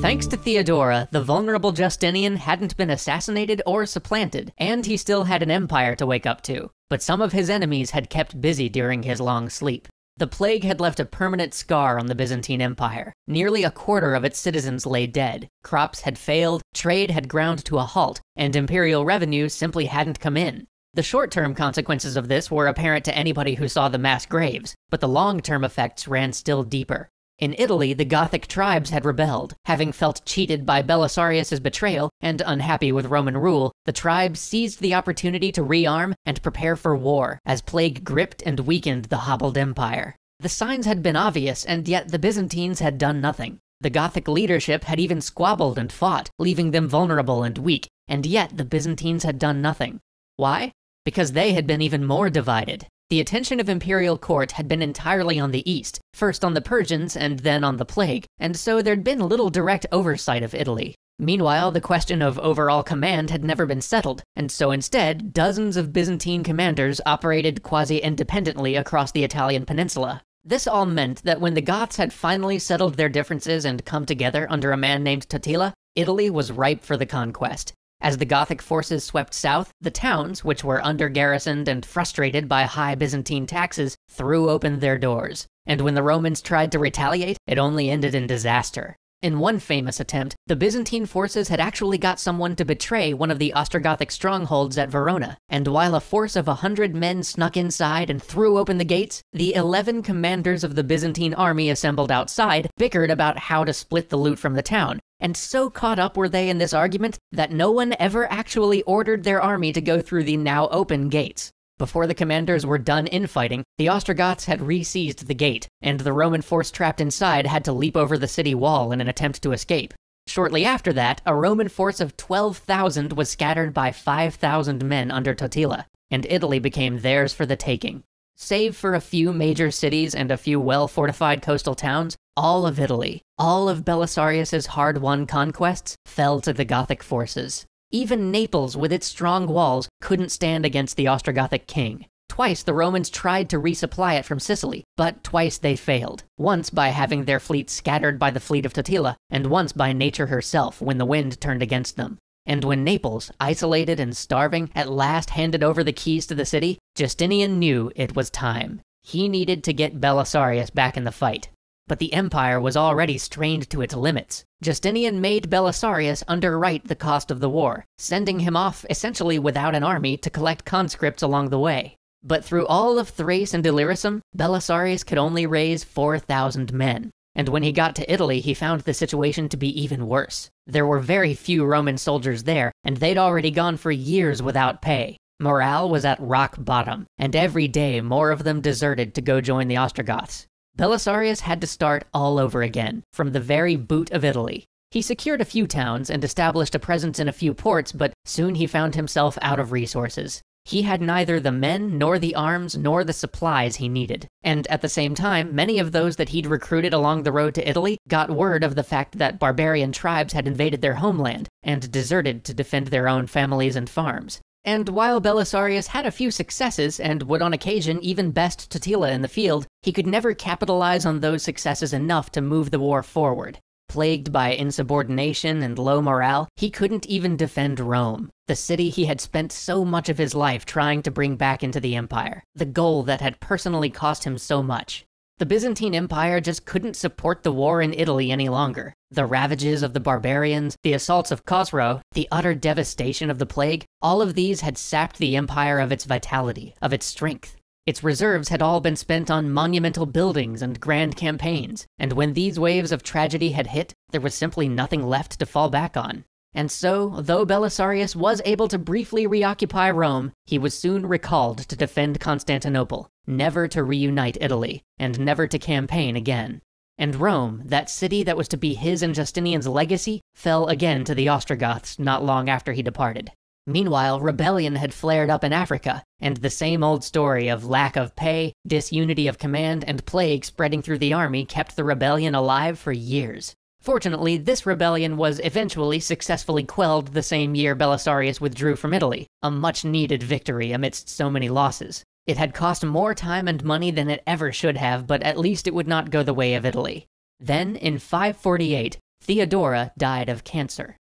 Thanks to Theodora, the vulnerable Justinian hadn't been assassinated or supplanted, and he still had an empire to wake up to. But some of his enemies had kept busy during his long sleep. The plague had left a permanent scar on the Byzantine Empire. Nearly a quarter of its citizens lay dead. Crops had failed, trade had ground to a halt, and imperial revenue simply hadn't come in. The short term consequences of this were apparent to anybody who saw the mass graves, but the long term effects ran still deeper. In Italy, the Gothic tribes had rebelled. Having felt cheated by Belisarius' betrayal and unhappy with Roman rule, the tribes seized the opportunity to rearm and prepare for war as plague gripped and weakened the hobbled empire. The signs had been obvious, and yet the Byzantines had done nothing. The Gothic leadership had even squabbled and fought, leaving them vulnerable and weak, and yet the Byzantines had done nothing. Why? Because they had been even more divided. The attention of imperial court had been entirely on the east, first on the Persians and then on the plague, and so there'd been little direct oversight of Italy. Meanwhile, the question of overall command had never been settled, and so instead, dozens of Byzantine commanders operated quasi independently across the Italian peninsula. This all meant that when the Goths had finally settled their differences and come together under a man named Totila, Italy was ripe for the conquest. As the Gothic forces swept south, the towns, which were under garrisoned and frustrated by high Byzantine taxes, threw open their doors. And when the Romans tried to retaliate, it only ended in disaster. In one famous attempt, the Byzantine forces had actually got someone to betray one of the Ostrogothic strongholds at Verona, and while a force of a hundred men snuck inside and threw open the gates, the eleven commanders of the Byzantine army assembled outside bickered about how to split the loot from the town, and so caught up were they in this argument that no one ever actually ordered their army to go through the now open gates. Before the commanders were done infighting, the Ostrogoths had re-seized the gate, and the Roman force trapped inside had to leap over the city wall in an attempt to escape. Shortly after that, a Roman force of 12,000 was scattered by 5,000 men under Totila, and Italy became theirs for the taking. Save for a few major cities and a few well fortified coastal towns, all of Italy, all of Belisarius's hard won conquests, fell to the Gothic forces. Even Naples, with its strong walls, couldn't stand against the Ostrogothic king. Twice the Romans tried to resupply it from Sicily, but twice they failed. Once by having their fleet scattered by the fleet of Totila, and once by nature herself when the wind turned against them. And when Naples, isolated and starving, at last handed over the keys to the city, Justinian knew it was time. He needed to get Belisarius back in the fight. But the empire was already strained to its limits. Justinian made Belisarius underwrite the cost of the war, sending him off essentially without an army to collect conscripts along the way. But through all of Thrace and Illyricum, Belisarius could only raise 4,000 men. And when he got to Italy, he found the situation to be even worse. There were very few Roman soldiers there, and they'd already gone for years without pay. Morale was at rock bottom, and every day more of them deserted to go join the Ostrogoths. Belisarius had to start all over again, from the very boot of Italy. He secured a few towns and established a presence in a few ports, but soon he found himself out of resources. He had neither the men, nor the arms, nor the supplies he needed. And at the same time, many of those that he'd recruited along the road to Italy got word of the fact that barbarian tribes had invaded their homeland and deserted to defend their own families and farms. And while Belisarius had a few successes and would on occasion even best Totila in the field, he could never capitalize on those successes enough to move the war forward. Plagued by insubordination and low morale, he couldn't even defend Rome, the city he had spent so much of his life trying to bring back into the empire, the goal that had personally cost him so much. The Byzantine Empire just couldn't support the war in Italy any longer. The ravages of the barbarians, the assaults of Khosrow, the utter devastation of the plague, all of these had sapped the empire of its vitality, of its strength. Its reserves had all been spent on monumental buildings and grand campaigns, and when these waves of tragedy had hit, there was simply nothing left to fall back on. And so, though Belisarius was able to briefly reoccupy Rome, he was soon recalled to defend Constantinople, never to reunite Italy, and never to campaign again. And Rome, that city that was to be his and Justinian's legacy, fell again to the Ostrogoths not long after he departed. Meanwhile, rebellion had flared up in Africa, and the same old story of lack of pay, disunity of command, and plague spreading through the army kept the rebellion alive for years. Fortunately, this rebellion was eventually successfully quelled the same year Belisarius withdrew from Italy, a much needed victory amidst so many losses. It had cost more time and money than it ever should have, but at least it would not go the way of Italy. Then, in 548, Theodora died of cancer.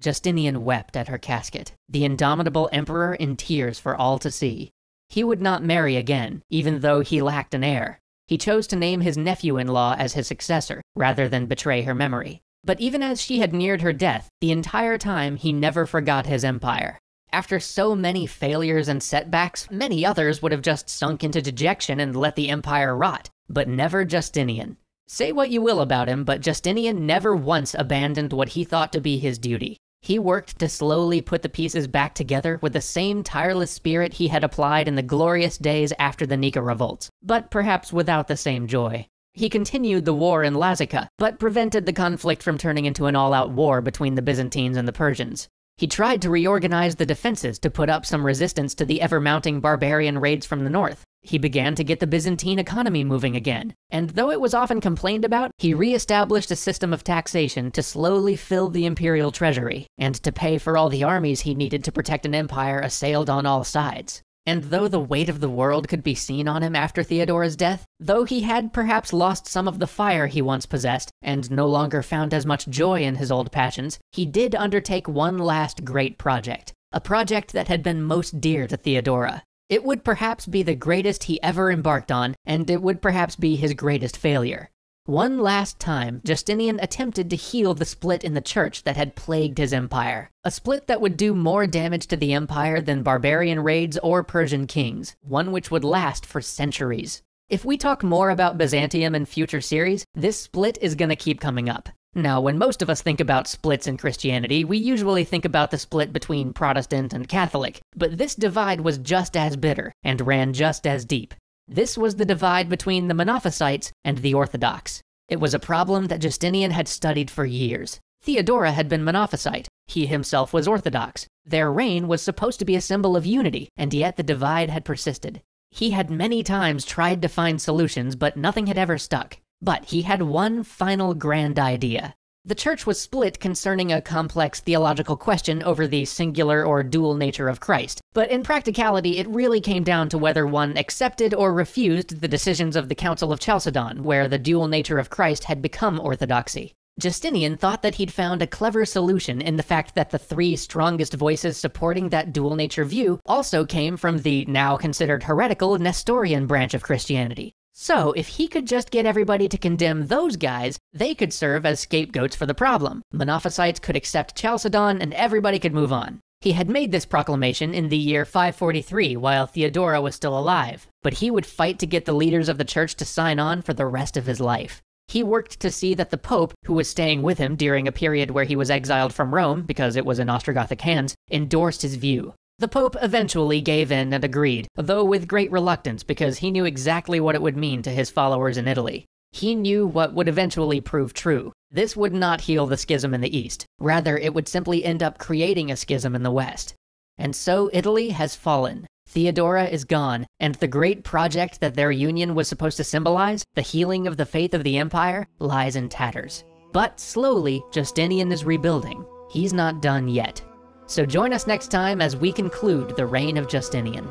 Justinian wept at her casket, the indomitable emperor in tears for all to see. He would not marry again, even though he lacked an heir. He chose to name his nephew in law as his successor, rather than betray her memory. But even as she had neared her death, the entire time he never forgot his empire. After so many failures and setbacks, many others would have just sunk into dejection and let the empire rot, but never Justinian. Say what you will about him, but Justinian never once abandoned what he thought to be his duty. He worked to slowly put the pieces back together with the same tireless spirit he had applied in the glorious days after the Nika revolts, but perhaps without the same joy. He continued the war in Lazica, but prevented the conflict from turning into an all out war between the Byzantines and the Persians. He tried to reorganize the defenses to put up some resistance to the ever mounting barbarian raids from the north. He began to get the Byzantine economy moving again, and though it was often complained about, he re-established a system of taxation to slowly fill the imperial treasury, and to pay for all the armies he needed to protect an empire assailed on all sides. And though the weight of the world could be seen on him after Theodora's death, though he had perhaps lost some of the fire he once possessed, and no longer found as much joy in his old passions, he did undertake one last great project. A project that had been most dear to Theodora. It would perhaps be the greatest he ever embarked on, and it would perhaps be his greatest failure. One last time, Justinian attempted to heal the split in the church that had plagued his empire. A split that would do more damage to the empire than barbarian raids or Persian kings, one which would last for centuries. If we talk more about Byzantium in future series, this split is gonna keep coming up. Now, when most of us think about splits in Christianity, we usually think about the split between Protestant and Catholic, but this divide was just as bitter and ran just as deep. This was the divide between the Monophysites and the Orthodox. It was a problem that Justinian had studied for years. Theodora had been Monophysite. He himself was Orthodox. Their reign was supposed to be a symbol of unity, and yet the divide had persisted. He had many times tried to find solutions, but nothing had ever stuck. But he had one final grand idea. The church was split concerning a complex theological question over the singular or dual nature of Christ, but in practicality, it really came down to whether one accepted or refused the decisions of the Council of Chalcedon, where the dual nature of Christ had become orthodoxy. Justinian thought that he'd found a clever solution in the fact that the three strongest voices supporting that dual nature view also came from the now considered heretical Nestorian branch of Christianity. So, if he could just get everybody to condemn those guys, they could serve as scapegoats for the problem. Monophysites could accept Chalcedon, and everybody could move on. He had made this proclamation in the year 543 while Theodora was still alive, but he would fight to get the leaders of the church to sign on for the rest of his life. He worked to see that the Pope, who was staying with him during a period where he was exiled from Rome because it was in Ostrogothic hands, endorsed his view. The Pope eventually gave in and agreed, though with great reluctance because he knew exactly what it would mean to his followers in Italy. He knew what would eventually prove true. This would not heal the schism in the East. Rather, it would simply end up creating a schism in the West. And so Italy has fallen. Theodora is gone, and the great project that their union was supposed to symbolize, the healing of the faith of the empire, lies in tatters. But slowly, Justinian is rebuilding. He's not done yet. So join us next time as we conclude the reign of Justinian.